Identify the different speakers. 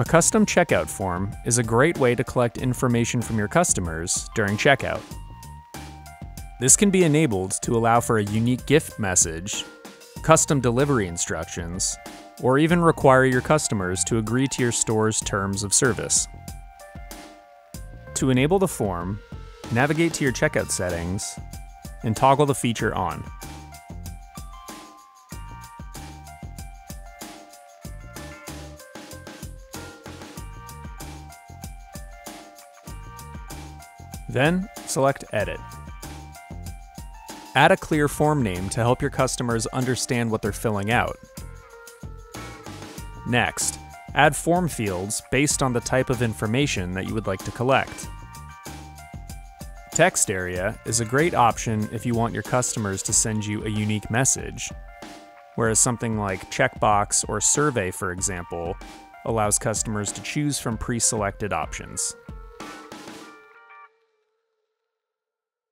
Speaker 1: A custom checkout form is a great way to collect information from your customers during checkout. This can be enabled to allow for a unique gift message, custom delivery instructions, or even require your customers to agree to your store's terms of service. To enable the form, navigate to your checkout settings and toggle the feature on. Then, select Edit. Add a clear form name to help your customers understand what they're filling out. Next, add form fields based on the type of information that you would like to collect. Text area is a great option if you want your customers to send you a unique message, whereas something like checkbox or survey, for example, allows customers to choose from pre-selected options.